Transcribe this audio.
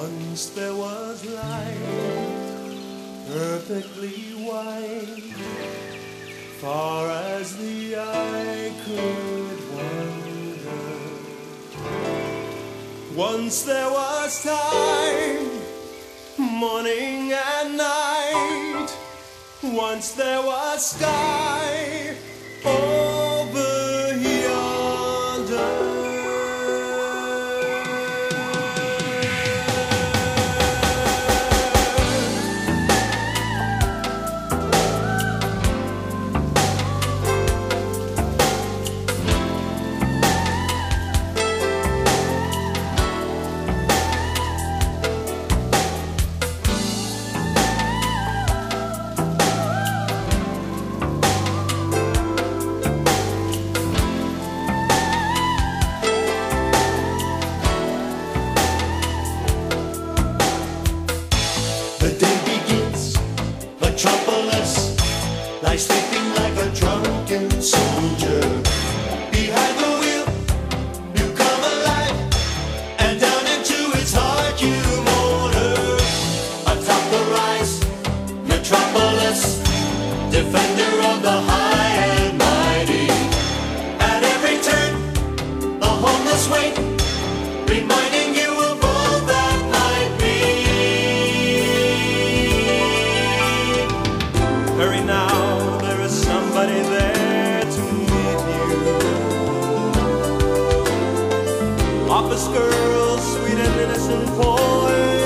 Once there was light, perfectly white, far as the eye could wander. Once there was time, morning and night. Once there was sky like a drunken soldier. Office girls, sweet and innocent boys.